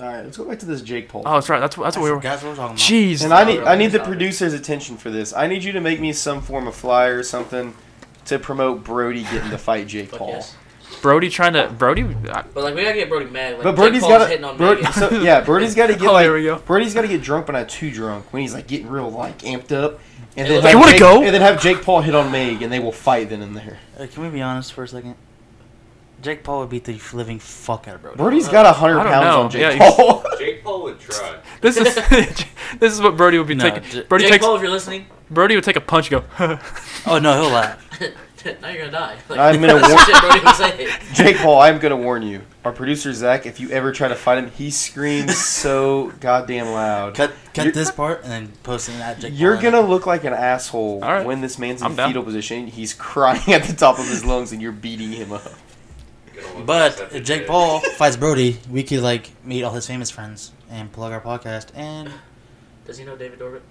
All right, let's go back to this Jake Paul. Oh, that's right. That's what that's what we were. Guys, what we're talking about. Jeez. And I need I need the producer's attention for this. I need you to make me some form of flyer or something to promote Brody getting to fight Jake Paul. yes. Brody trying to Brody. I- But like we gotta get Brody mad. Like, But Jake Brody's Paul's got hitting on to. Brody, Megan. so, yeah, Brody's got to get Oh, like. here we go. Brody's got to get drunk, but not too drunk. When he's like getting real like amped up, and Hey, then look- have You wanna Jake- go? And then have Jake Paul hit on Meg, and they will fight then and there. Uh, can we be honest for a second? Jake Paul would beat the living fuck out of Brody. Brody's got a hundred I don't pounds know. on Jake Yeah, he's- Paul. Jake Paul would try. This is this is what Brody would be No, taking. Brody Jake takes Paul, if you're listening, Brody would take a punch. and Go. Oh no, he'll laugh. now you're gonna die. Like, I'm gonna that's the warn- shit Brody would say. Jake Paul, I'm gonna warn you. Our producer Zach, if you ever try to fight him, he screams so goddamn loud. Cut cut You're- this part and then post it at Jake You're Paul. gonna look like an asshole All right. when this man's in I'm down. fetal position. He's crying at the top of his lungs, and you're beating him up. You're gonna look But if Jake. Paul fights Brody, we could like meet all his famous friends and plug our podcast and Does he know David Dobrik?